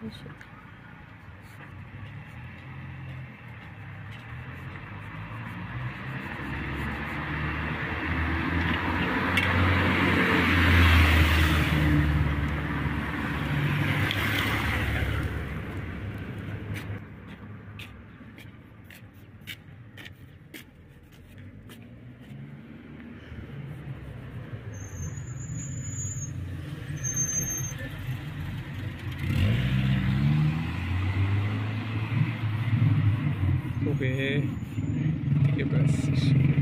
不需。Que é para assistir?